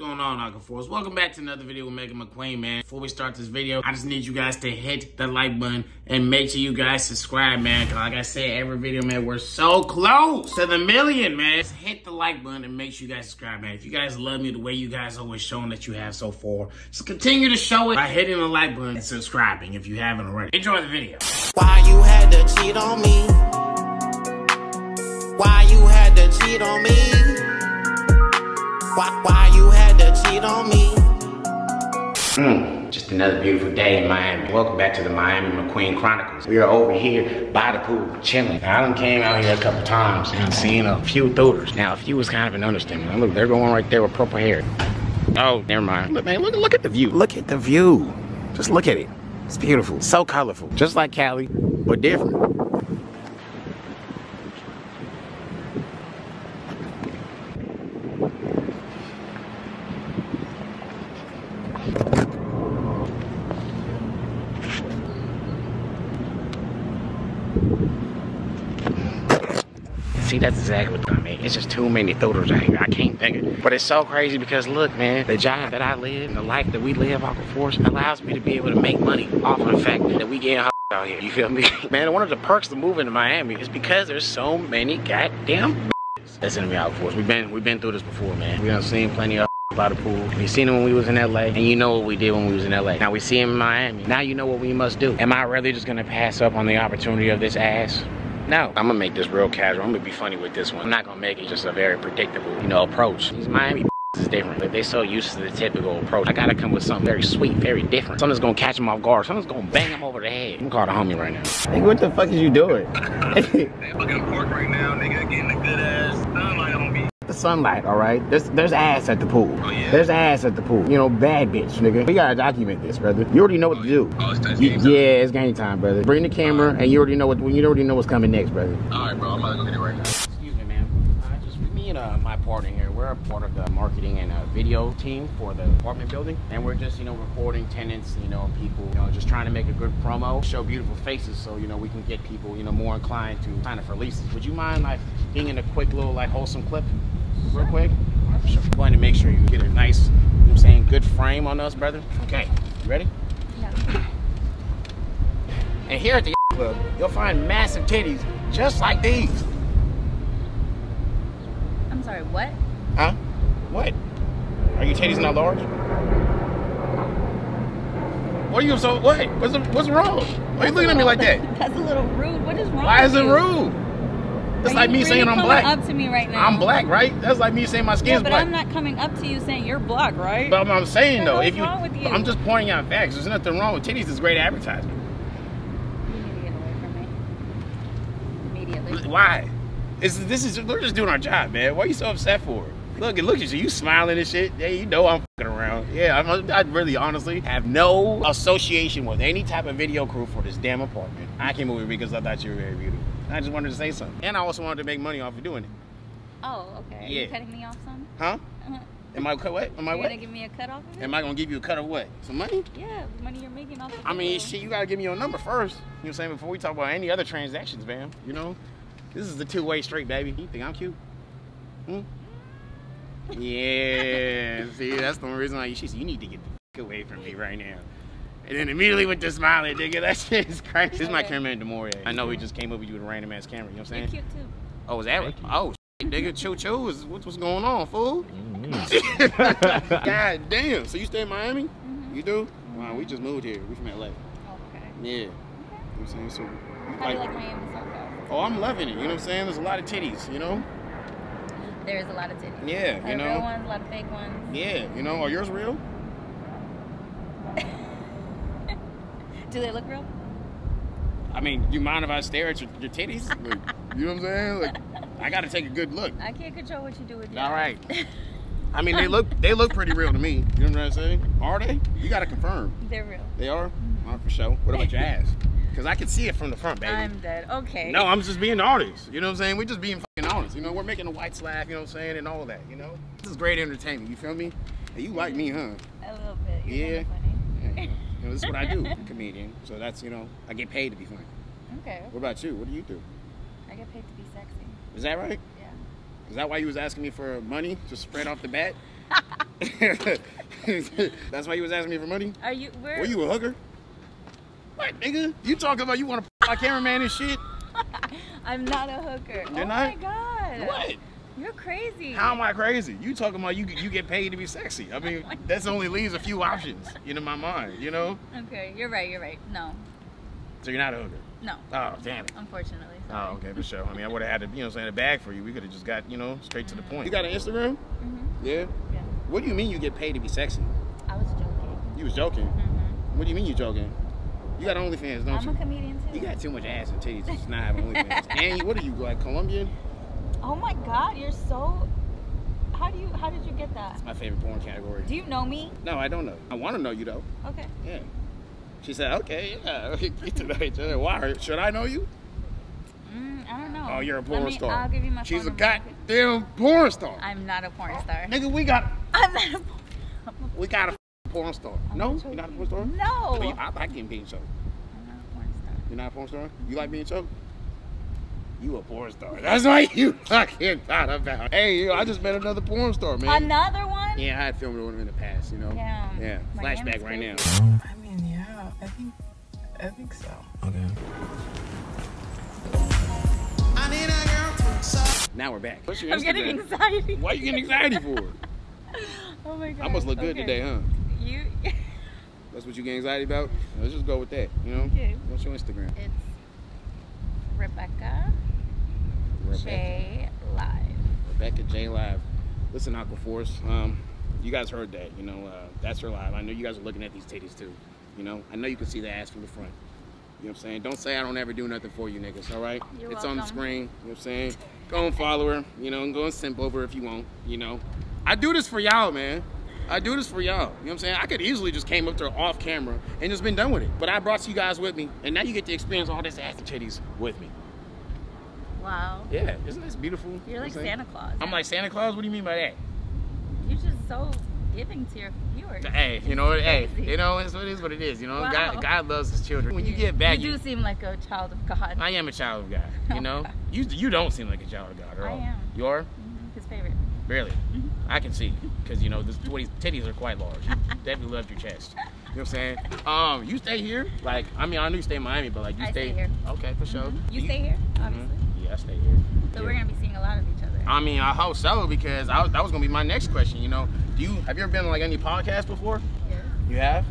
going on, Aquaforce? Welcome back to another video with Mega McQueen, man. Before we start this video, I just need you guys to hit the like button and make sure you guys subscribe, man. Cause like I said, every video, man, we're so close to the million, man. Just hit the like button and make sure you guys subscribe, man. If you guys love me the way you guys always showing that you have so far, just continue to show it by hitting the like button and subscribing if you haven't already. Enjoy the video. Why you had to cheat on me? Why you had to cheat on me? Why, why you had on me? Mm, just another beautiful day in Miami. Welcome back to the Miami McQueen Chronicles. We are over here by the pool, chilling. I done came out here a couple times and seen a few thooters. Now, a few was kind of an understatement. Look, they're going right there with purple hair. Oh, never mind. Look, man, look, look at the view. Look at the view. Just look at it. It's beautiful. So colorful. Just like Cali, but different. See, that's exactly what I mean. It's just too many thooters out here. I can't think it. But it's so crazy because look, man, the job that I live and the life that we live off of force allows me to be able to make money off of the fact that we getting out here. You feel me? Man, one of the perks of moving to Miami is because there's so many goddamn that's in the out force. We've been we've been through this before, man. We done seen plenty of by the pool. We seen him when we was in LA, and you know what we did when we was in LA. Now we see him in Miami. Now you know what we must do. Am I really just gonna pass up on the opportunity of this ass? No, I'm gonna make this real casual. I'm gonna be funny with this one. I'm not gonna make it just a very predictable, you know, approach. These Miami is different. Like, they so used to the typical approach. I gotta come with something very sweet, very different. Something that's gonna catch them off guard. Something's gonna bang them over the head. I'm gonna calling a homie right now. Hey, what the fuck is you doing? They fucking park right now, nigga, getting a good ass sunlight on me. The sunlight, all right? There's there's ass at the pool. Oh, yeah? There's ass at the pool. You know, bad bitch, nigga. We gotta document this, brother. You already know what to do. Oh, it's, it's You- game time. yeah, it's game time, brother. Bring the camera, and you already know what you already know what's coming next, brother. All right, bro, I'm about to go get it right now. Excuse me, ma'am. Uh, just me and uh, my partner here. We're a part of the marketing and uh, video team for the apartment building, and we're just you know recording tenants, you know, people, you know, just trying to make a good promo, show beautiful faces, so you know we can get people you know more inclined to sign up for leases. Would you mind like being in a quick little like wholesome clip, real quick? Sure. Going to make sure you get a nice, you know what I'm saying, good frame on us, brother. Okay, you ready? Yeah. And here at the club, you'll find massive titties just like these. I'm sorry, what? Huh? What? Are your titties not large? What are you so what? What's what's wrong? Why are you looking at me like that? That's a little rude. What is wrong? Why is it rude? It's Are like me saying I'm black. up to me right now. I'm black, right? That's like me saying my Yeah, skin's but black. But I'm not coming up to you saying you're black, right? but I'm saying though, if you, wrong with you? I'm just pointing out facts. There's nothing wrong with titties. It's great advertisement. You need to get away from me. Immediately. Why? It's, this is we're just doing our job, man. Why are you so upset for? Look, look at you. You smiling and shit. Yeah, you know I'm fucking around. Yeah, I'm, I really honestly have no association with any type of video crew for this damn apartment. I came over because I thought you were very beautiful. I just wanted to say something, and I also wanted to make money off of doing it. Oh, okay. Are Yeah. you cutting me off some? Huh? Am I cut? What? Am I You're what? gonna give me a cut off of it? Am I gonna give you a cut of what? Some money? Yeah, the money you're making off. The I mean, shit, you gotta give me your number first. You know what I'm saying? Before we talk about any other transactions, man. You know? This is the two-way street, baby. You think I'm cute? Hmm? Yeah. See, that's the only reason why you, she said, you need to get the away from me right now. And then immediately with the smiley, nigga, that shit is crazy. This is my Okay. cameraman, D'Morea. I know he just came up with you with a random ass camera, you know what I'm saying? You're saying? cute too. Oh, is that Oh, shit, nigga, choo choo. Is, what's, what's going on, fool? God damn. So you stay in Miami? Mhm. You do? Wow, we just moved here. We from LA. Okay. Yeah. You know what I'm saying? So, How do you like Miami so far? oh, I'm loving it. You know what I'm saying? There's a lot of titties, you know? There is a lot of titties. Yeah, A lot you of know? real ones, a lot of fake ones. Yeah, you know? Are yours real? Do they look real? I mean, you mind if I stare at your, your titties? Like, you know what I'm saying? Like, I gotta take a good look. I can't control what you do with. All yours. right. I mean, they look they look pretty real to me. You know what I'm saying? Are they? You gotta confirm. They're real. They are? Mm-hmm. All right, for sure. What about your ass? Because I can see it from the front, baby. I'm dead. Okay. No, I'm just being honest. You know what I'm saying? We're just being fucking honest. You know, we're making the whites laugh, you know what I'm saying, and all that, you know? This is great entertainment, you feel me? And you like me, huh? A little bit. You're Yeah. kinda funny. Yeah, you know, this is what I do, comedian. So that's, you know, I get paid to be funny. Okay. What about you? What do you do? I get paid to be sexy. Is that right? Yeah. Is that why you was asking me for money just spread off the bat? That's why you was asking me for money? Are you? Where? Were you a hooker? What, nigga? You talking about you want to my cameraman and shit? I'm not a hooker. You're oh not? my god. What? You're crazy. How am I crazy? You talking about you you get paid to be sexy? I mean, that's only leaves a few options in my mind, you know. Okay, you're right. You're right. No, So you're not a hooker. no. Oh damn it. Unfortunately. Sorry. Oh okay for sure. I mean, I would have had to you know I'm saying a bag for you. We could have just got you know straight to the point. You got an Instagram? Mhm. Yeah. Yeah. What do you mean you get paid to be sexy? I was joking. You was joking. Mhm. What do you mean you joking? You got OnlyFans, don't you? I'm you? a comedian too. You got too much ass and titties to just not have OnlyFans. and you, what are you like Colombian? Oh my god, you're so. How do you? How did you get that? It's my favorite porn category. Do you know me? No, I don't know. I want to know you though. Okay. Yeah. She said, okay, yeah, get to know each other. Why? Should I know you? Mm, I don't know. Oh, you're a porn me- star. I'll give you my She's a goddamn porn star. I'm not a porn star. Nigga, we got I'm not a porn. we got a porn star. I'm no, you're not a porn star. No. Well, you- I like being choked. I'm not a porn star. You're not a porn star. You like being choked. You a porn star. That's why you fucking thought about. Hey, yo, I just met another porn star, man. Another one? Yeah, I had filmed with him in the past, you know. Yeah. Yeah. Miami's Flashback right crazy. now. I mean, yeah, I think, I think so. Okay. I need a girl to suck. Now we're back. What's your I'm getting anxiety. Why you getting anxiety for? Oh my god. I must look good Okay. today, huh? You. That's what you get anxiety about? Let's just go with that, you know? Okay. What's your Instagram? It's Rebecca Rebecca. J Live. Rebecca J Live. Listen, Aquaforce, um, you guys heard that, you know, uh, that's her live. I know you guys are looking at these titties too, you know? I know you can see the ass from the front. You know what I'm saying? Don't say I don't ever do nothing for you niggas, all right? You're it's on the screen, you know what I'm saying? Go and follow her, you know, and go and simp over if you want, you know? I do this for y'all, man. I do this for y'all. You know what I'm saying? I could easily just came up to her off camera and just been done with it. But I brought you guys with me, and now you get to experience all this ass and titties with me. Wow. Yeah, isn't this beautiful? You know You're like? Santa Claus. I'm like Santa Claus? What do you mean by that? You're just so giving to your viewers. Hey, you know, what? hey, you know, it's, what it is what it is. You know, Wow. God, God loves His children. When you get back, you do seem like a child of God. I am a child of God. You know, you you don't seem like a child of God at I am. You are Mhm, His favorite. barely. I can see because you know the titties, titties are quite large. You definitely loved your chest. You know what I'm saying? Um, you stay here. Like, I mean, I know you stay in Miami, but like, you stay, stay here. Okay, for sure. Mhm. You Do stay here, Mhm. obviously. Yeah, I stay here. So Yeah. we're gonna be seeing a lot of each other. I mean, I hope so because I, was- that was gonna be my next question. You know, do you have you ever been on like any podcast before? Yes. You have?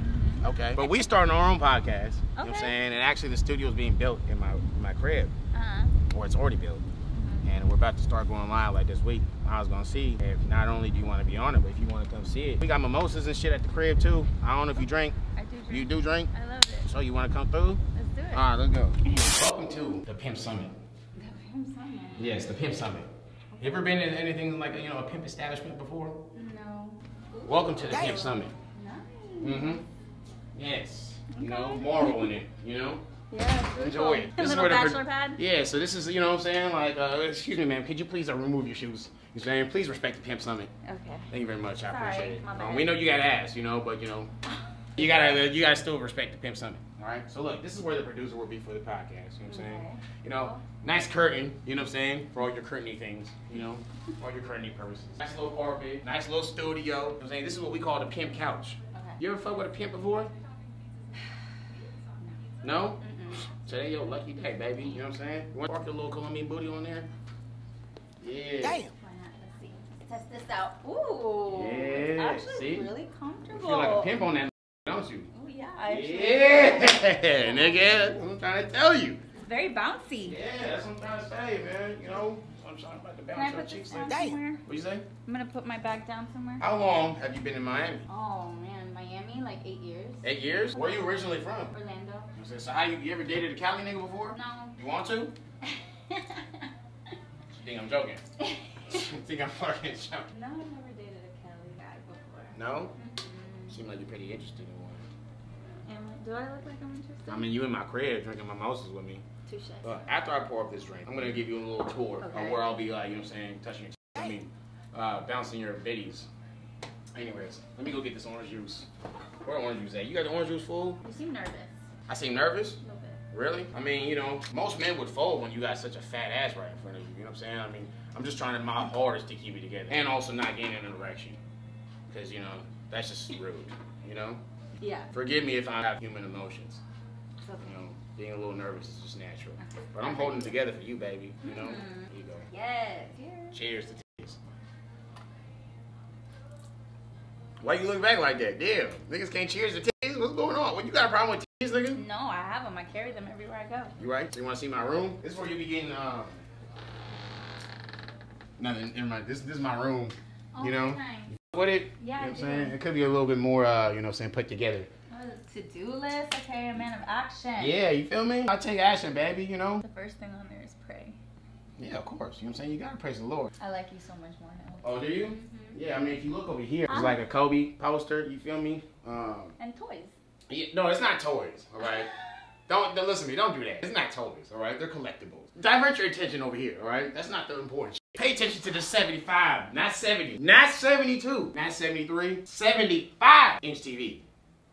Okay. But we starting our own podcast. You know what I'm saying? And actually the studio is being built in my in my crib. Uh-huh. Or it's already built. And we're about to start going live like this week. I was gonna see if not only do you want to be on it, but if you want to come see it. We got mimosas and shit at the crib too. I don't know if you drink. I do drink. You do drink? I love it. So you wanna come through? Let's do it. Alright, let's go. Welcome to the Pimp Summit. Pimp Summit. Yes, the Pimp Summit. You ever been in anything like you know a pimp establishment before? No. Welcome to the Pimp Summit. Nice. Mm-hmm. Yes. You know, Okay. moral in it, you know? Yeah. Enjoy it. This is little where the pro- bachelor pad. Yeah, so this is, you know what I'm saying? Like, uh, excuse me, ma'am, could you please uh, remove your shoes? You saying? Please respect the Pimp Summit. Okay. Thank you very much. I Sorry, appreciate it. Um, we know you gotta ask, you know, but you know, you gotta you gotta still respect the Pimp Summit. All right. So look, this is where the producer will be for the podcast. You know what I'm saying? Okay. You know, nice curtain. You know what I'm saying? For all your curtainy things. You know, all your curtainy purposes. Nice little carpet. Nice little studio. You know what I'm saying? This is what we call the pimp couch. Okay. You ever fuck with a pimp before? No? Today your lucky day, baby. You know what I'm saying? You want to park your little Colombian booty on there? Yeah. Damn. Let's see. Test this out. Ooh. It's Yeah, actually see? really comfortable. You comfortable. feel like a pimp on that, don't you? Oh yeah. Actually. Yeah, nigga. That's what I'm trying to tell you. It's very bouncy. Yeah, that's what I'm trying to say, man. You know, I'm trying about to Can I bounce your put this cheeks. down in. Damn. somewhere? What you say? I'm gonna put my bag down somewhere. How long have you been in Miami? Oh man, Miami, like eight years. Eight years. Where are you originally from? Orlando. I said, So how you, you ever dated a Cali nigga before? No. You want to? You think I'm joking? you think I'm fucking joking? no, I've never dated a Cali guy before. No? Mm-mm. Seem like you're pretty interested in one. Am Do I look like I'm interested? I mean, you in my crib are drinking mimosas with me. Touche. But after I pour up this drink, I'm gonna give you a little tour Okay. of where I'll be like, you know what I'm saying, touching your, I mean, uh, bouncing your bitties. Anyways, let me go get this orange juice. Where the orange juice at? You got the orange juice full? You seem nervous. I seem nervous. A little bit. Really? I mean, you know, most men would fold when you got such a fat ass right in front of you. You know what I'm saying? I mean, I'm just trying to my hardest to keep it together and also not gaining an erection. Because, you know, that's just rude, you know? Yeah. Forgive me if I have human emotions. It's You know, being a little nervous is just natural. But I'm holding it together for you, baby, you know? Mhm. Here you go. Yes. Cheers. Cheers to titties. Why you look back like that? Damn, niggas can't cheers to titties? What's going on? What, you got a problem with titties, nigga? No, I have them. I carry them everywhere I go. You right? So you want to see my room? This is where you be getting, um... Nothing, never mind. This, this is my room. You know? Nice. What it, Yeah, you know what I'm saying? It could be a little bit more, uh, you know what I'm saying, put together. To do list. Okay, a man of action. Yeah, you feel me? I take action, baby, you know? The first thing on there is pray. Yeah, of course. You know what I'm saying? You gotta praise the Lord. I like you so much more now. Oh, do you? Mhm. Yeah, I mean, if you look over here, it's like a Kobe poster, you feel me? Um, And toys. yeah, no, it's not toys, all right? Don't, don't listen to me, don't do that. It's not toys, all right? They're collectibles. Divert your attention over here, all right? That's not the important. Pay attention to the 75, not 70, not 72, not 73, 75 inch TV.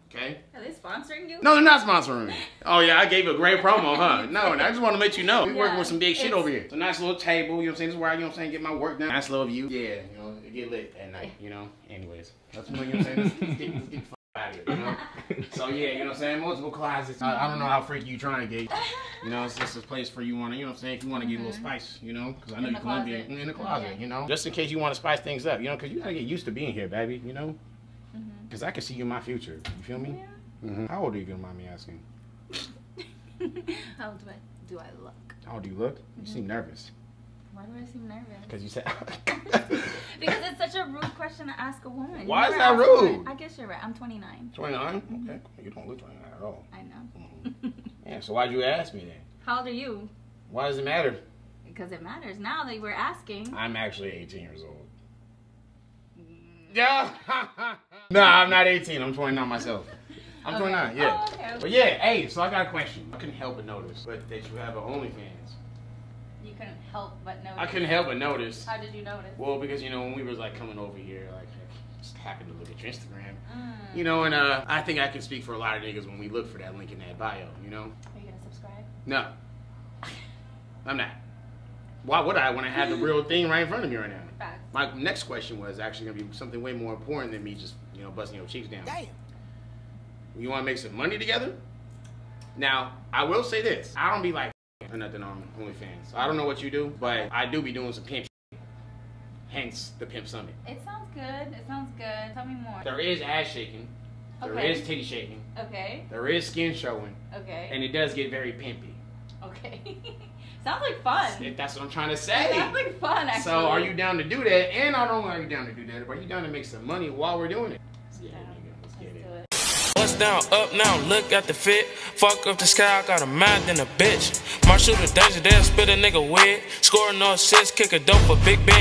Okay? Are they sponsoring you? No, they're not sponsoring me. Oh yeah, I gave you a great promo, huh? No, I just want to let you know. We're working with some big shit over here. It's a nice little table, you know what I'm saying? This is where I, you know what I'm saying, get my work done. Nice little view. Yeah, you know, it get lit at night, you know? Anyways, that's what you know what I'm saying? Let's, let's get, let's get the fuck out of here, you know? So yeah, you know what I'm saying? Multiple closets. I, I don't know how freaky you trying to get. You know, it's just a place for you want to, you know what I'm saying? If you want to get a little spice, you know? Because I know In you the Colombian. closet. In the closet, Yeah. you know? Just in case you want to spice things up, you know? Because you got to get used to being here, baby, you know? Mhm. Because I can see you in my future. You feel me? Yeah. hmm How old are you, if you don't mind me asking? How old do I do I look? How old do you look? You seem nervous. Why do I seem nervous? Because you said. Because it's such a rude question to ask a woman. Why is that rude? I guess you're right. I'm 29. 29? Okay. You don't look 29 at all. I know. Mhm. Yeah, so why'd you ask me then? How old are you? Why does it matter? Because it matters now that we're asking. I'm actually 18 years old. Mm. Yeah. no, I'm not 18. I'm 29 myself. I'm Okay. 29, yeah. Oh, okay. But yeah, hey, so I got a question. I couldn't help but notice but that you have an OnlyFans. You couldn't help but notice. I couldn't help but notice. How did you notice? Well, because, you know, when we was like coming over here, like, I just happened to look at your Instagram. Mm. You know, and uh, I think I can speak for a lot of niggas when we look for that link in that bio, you know? Are you gonna subscribe? No. I'm not. Why would I when I have the real thing right in front of me right now? Facts. My next question was actually gonna be something way more important than me just, you know, busting your cheeks down. Damn. You wanna make some money together? Now, I will say this. I don't be like or nothing on OnlyFans. I don't know what you do, but I do be doing some pimp shit. Hence the Pimp Summit. It sounds good. It sounds good. Tell me more. There is ass shaking. There is Okay. titty shaking. Okay. There is skin showing. Okay. And it does get very pimpy. Okay. sounds like fun. If That's what I'm trying to It say. sounds like fun, actually. So are you down to do that? And not only are you down to do that, but are you down to make some money while we're doing it? Let's Bust down, up now, look at the fit. Fuck up the sky, I got a mind than a bitch. My shooter danger, they'll spit a nigga wig. Score no assists, kick a dope for Big Ben.